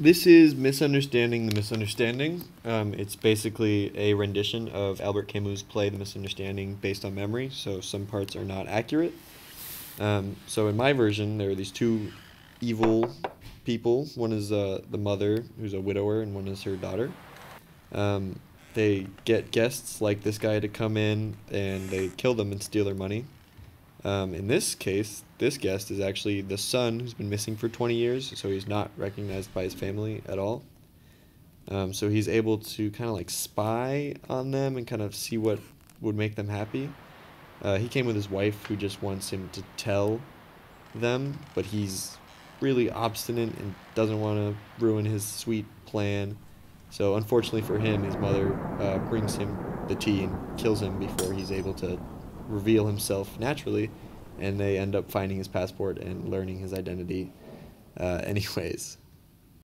This is Misunderstanding the Misunderstanding. Um, it's basically a rendition of Albert Camus' play The Misunderstanding based on memory, so some parts are not accurate. Um, so in my version, there are these two evil people. One is uh, the mother, who's a widower, and one is her daughter. Um, they get guests like this guy to come in, and they kill them and steal their money. Um, in this case, this guest is actually the son who's been missing for 20 years, so he's not recognized by his family at all. Um, so he's able to kind of like spy on them and kind of see what would make them happy. Uh, he came with his wife, who just wants him to tell them, but he's really obstinate and doesn't want to ruin his sweet plan. So unfortunately for him, his mother uh, brings him the tea and kills him before he's able to reveal himself naturally, and they end up finding his passport and learning his identity. Uh, anyways,